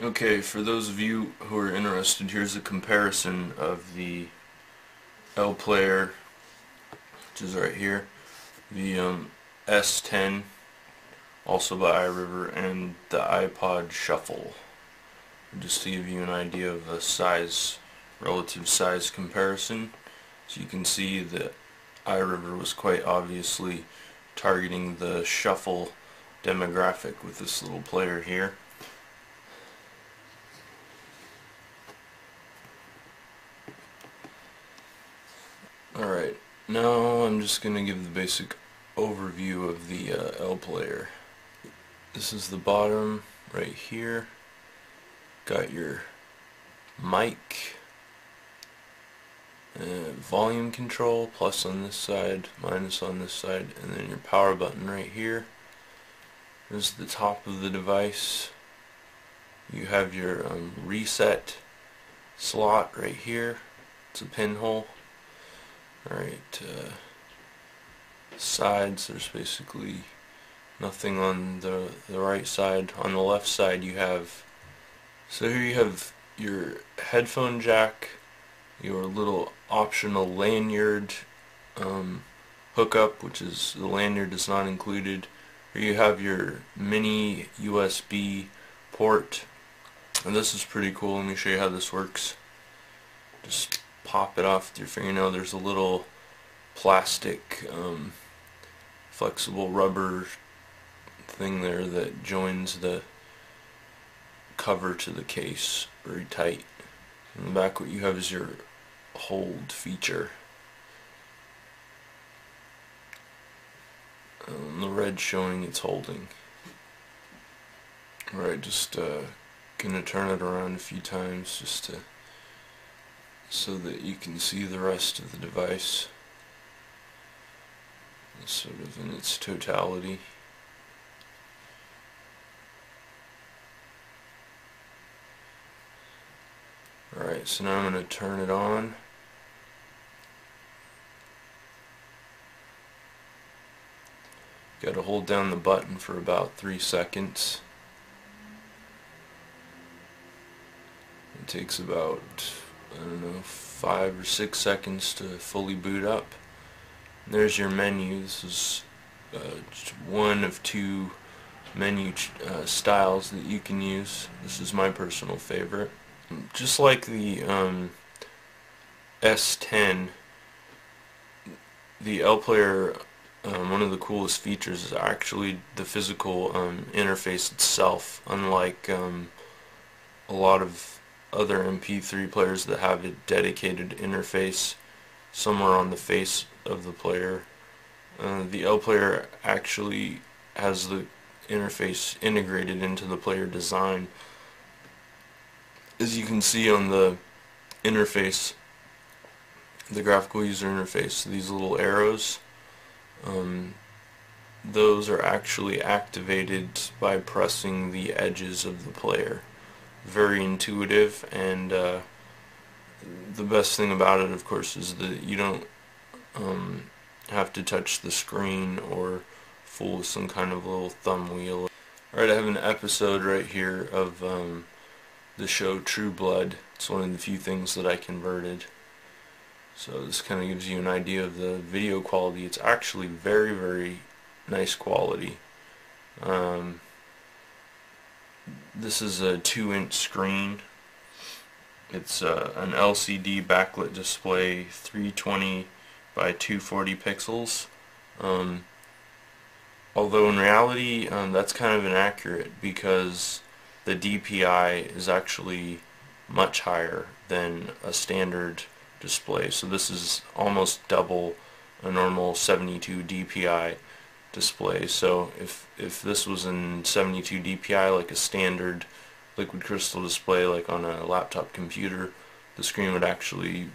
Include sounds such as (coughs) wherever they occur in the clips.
Okay, for those of you who are interested, here's a comparison of the L player, which is right here, the um, S10, also by iRiver, and the iPod Shuffle. Just to give you an idea of a size, relative size comparison. So you can see that iRiver was quite obviously targeting the Shuffle demographic with this little player here. Alright, now I'm just going to give the basic overview of the uh, L player. This is the bottom right here. Got your mic, uh, volume control, plus on this side, minus on this side, and then your power button right here. This is the top of the device. You have your um, reset slot right here. It's a pinhole. Alright, uh, sides, there's basically nothing on the, the right side. On the left side you have, so here you have your headphone jack, your little optional lanyard um, hookup, which is, the lanyard is not included. Here you have your mini USB port, and this is pretty cool. Let me show you how this works. Just pop it off with your fingernail. There's a little plastic um, flexible rubber thing there that joins the cover to the case very tight. In the back what you have is your hold feature. Um, the red showing it's holding. Alright, just uh, gonna turn it around a few times just to so that you can see the rest of the device sort of in its totality. Alright, so now I'm going to turn it on. Got to hold down the button for about three seconds. It takes about I don't know, five or six seconds to fully boot up. There's your menu. This is uh, one of two menu uh, styles that you can use. This is my personal favorite. Just like the um, S10, the L player, um, one of the coolest features is actually the physical um, interface itself, unlike um, a lot of other MP3 players that have a dedicated interface somewhere on the face of the player. Uh, the L player actually has the interface integrated into the player design. As you can see on the interface, the graphical user interface, these little arrows, um, those are actually activated by pressing the edges of the player very intuitive and uh, the best thing about it of course is that you don't um, have to touch the screen or fool with some kind of little thumb wheel. Alright, I have an episode right here of um, the show True Blood. It's one of the few things that I converted. So this kind of gives you an idea of the video quality. It's actually very, very nice quality. Um, this is a 2 inch screen. It's uh, an LCD backlit display 320 by 240 pixels. Um, although in reality um, that's kind of inaccurate because the DPI is actually much higher than a standard display. So this is almost double a normal 72 DPI display. So if, if this was in 72 DPI like a standard liquid crystal display like on a laptop computer, the screen would actually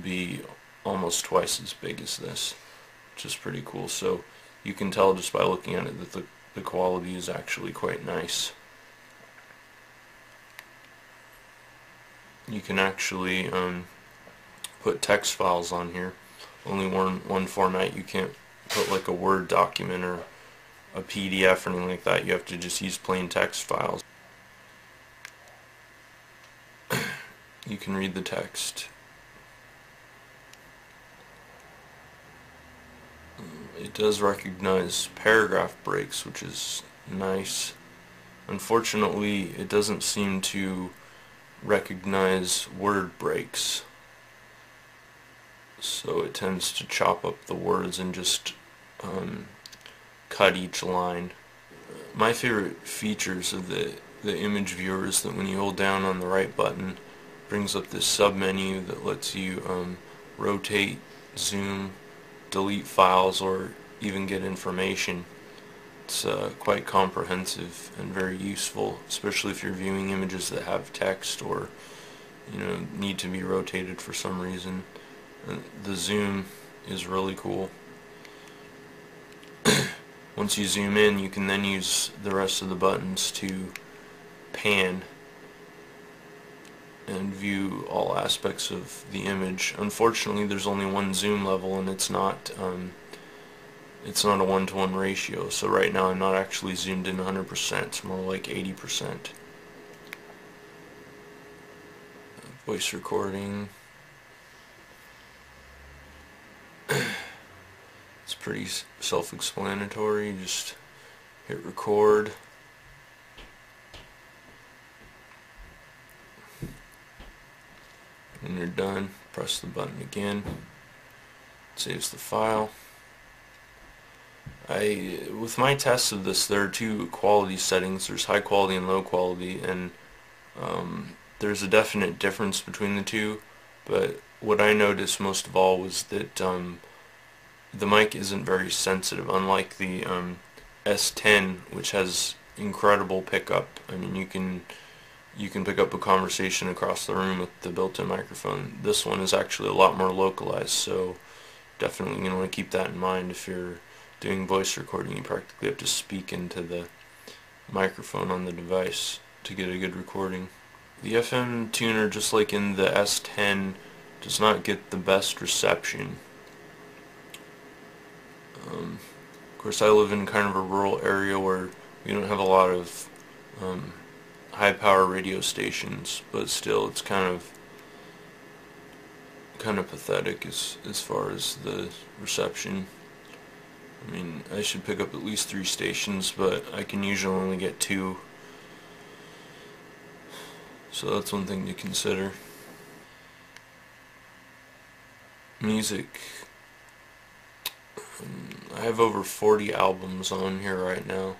be almost twice as big as this, which is pretty cool. So you can tell just by looking at it that the, the quality is actually quite nice. You can actually um, put text files on here. Only one, one format you can't put like a Word document or a PDF or anything like that. You have to just use plain text files. (coughs) You can read the text. It does recognize paragraph breaks, which is nice. Unfortunately, it doesn't seem to recognize word breaks. So it tends to chop up the words and just um, cut each line. My favorite features of the, the image viewer is that when you hold down on the right button, brings up this sub menu that lets you um, rotate, zoom, delete files, or even get information. It's uh, quite comprehensive and very useful, especially if you're viewing images that have text or you know need to be rotated for some reason. Uh, the zoom is really cool. (coughs) Once you zoom in, you can then use the rest of the buttons to pan and view all aspects of the image. Unfortunately, there's only one zoom level, and it's not um, it's not a one-to-one -one ratio. So right now, I'm not actually zoomed in 100%. It's more like 80%. Voice recording. it's pretty self-explanatory. Just hit record. When you're done, press the button again. It saves the file. I with my tests of this, there are two quality settings. There's high quality and low quality, and um, there's a definite difference between the two. But what I noticed most of all was that um, the mic isn't very sensitive, unlike the um, S10, which has incredible pickup. I mean, you can you can pick up a conversation across the room with the built-in microphone. This one is actually a lot more localized, so definitely you want to keep that in mind if you're doing voice recording. You practically have to speak into the microphone on the device to get a good recording. The FM tuner, just like in the S10, does not get the best reception. Um, of course, I live in kind of a rural area where we don't have a lot of um, high power radio stations, but still it's kind of kind of pathetic as as far as the reception. I mean, I should pick up at least three stations, but I can usually only get two. So that's one thing to consider. Music. Um, I have over 40 albums on here right now.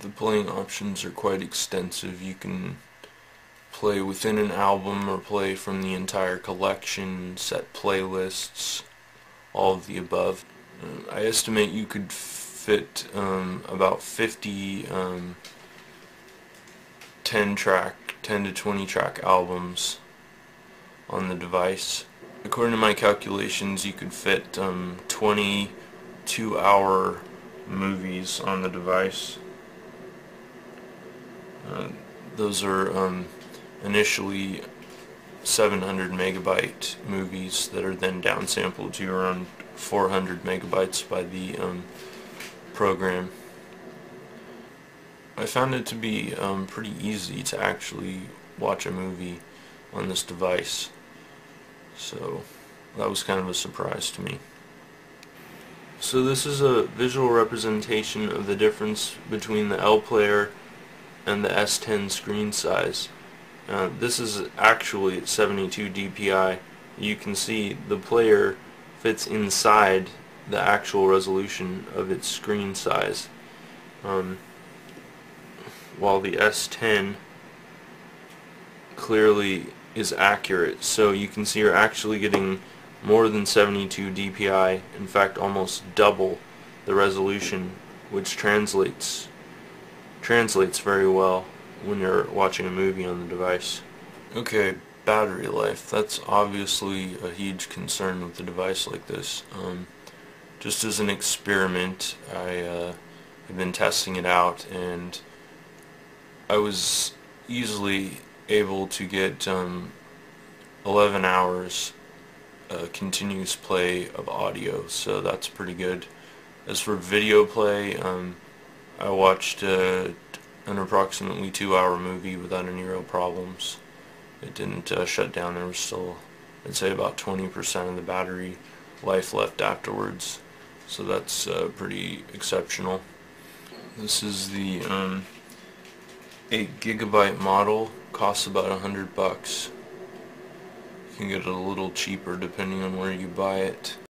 the playing options are quite extensive. You can play within an album or play from the entire collection, set playlists, all of the above. Uh, I estimate you could fit um, about 50 um, 10 track, 10 to 20 track albums on the device. According to my calculations, you could fit um, 22 hour movies on the device. Uh, those are um, initially 700 megabyte movies that are then downsampled to around 400 megabytes by the um, program. I found it to be um, pretty easy to actually watch a movie on this device so that was kind of a surprise to me. So this is a visual representation of the difference between the L player and the S10 screen size. Uh, this is actually 72 dpi. You can see the player fits inside the actual resolution of its screen size. Um, while the S10 clearly is accurate. So you can see you're actually getting more than 72 dpi, in fact almost double the resolution, which translates translates very well when you're watching a movie on the device. Okay, battery life. That's obviously a huge concern with a device like this. Um, just as an experiment, I uh, have been testing it out and I was easily able to get um, 11 hours uh, continuous play of audio, so that's pretty good. As for video play, um, I watched uh, an approximately two hour movie without any real problems. It didn't uh, shut down. There was still, I'd say about 20% of the battery life left afterwards. So that's uh, pretty exceptional. This is the um, 8 gigabyte model. Costs about a hundred bucks. You can get it a little cheaper depending on where you buy it.